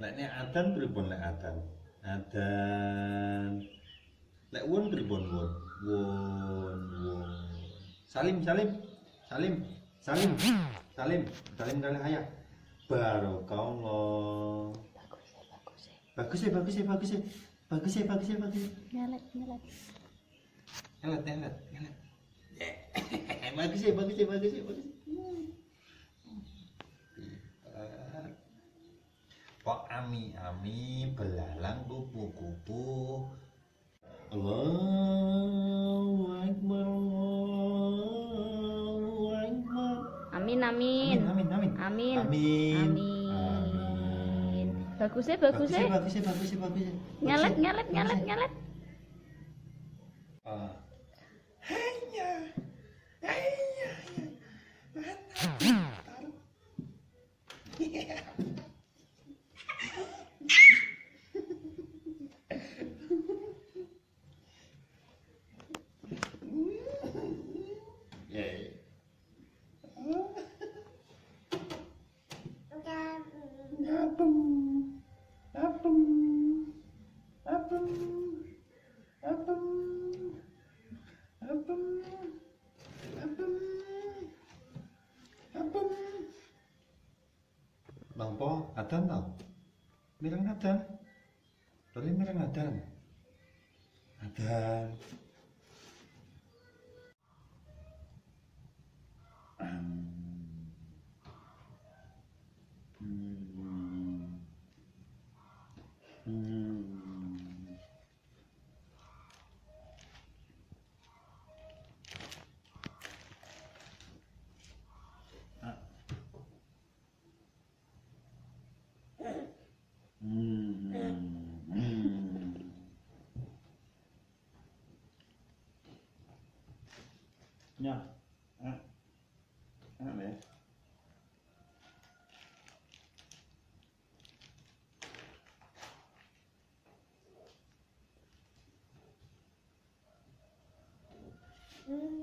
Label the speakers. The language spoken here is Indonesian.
Speaker 1: Lek nek adan pripun lek adan? Adan. Lek wun pripun wun? Wun wun. Salim salim. Salim. Salim. Salim. Salim kali ayah. Barokallah. Bagus ya, bagus ya, bagus ya. Bagus ya, bagus ya, bagus ya.
Speaker 2: Nyelet, nyelet.
Speaker 1: Ngelet, ngelet, ngelet. bagus ya, bagus ya, bagus ya, bagus ya. Pak Ami Ami belalang kupu-kupu. Allahu Akbar, Allahu Akbar.
Speaker 2: Amin, amin.
Speaker 1: Amin, amin,
Speaker 2: Amin.
Speaker 1: Amin.
Speaker 2: Amin. Bagus ya, bagus
Speaker 1: Bagus ya,
Speaker 2: ya.
Speaker 1: bagus ya, bagus ya, bagus ya.
Speaker 2: Nyelet,
Speaker 1: Bagus ya,
Speaker 2: nyelet,
Speaker 1: bagus
Speaker 2: nyelet,
Speaker 1: ya.
Speaker 2: nyelet.
Speaker 1: Ah. Hanya, hanya, Yeah. Apem, apem, apem, apem, apem, apem, apem. Bang Po, adan tau? Mirang adan. Tadi mirang adan. Adan. Hmm. Hmm. Ya. Ah. Ah, deh.
Speaker 2: Hmm.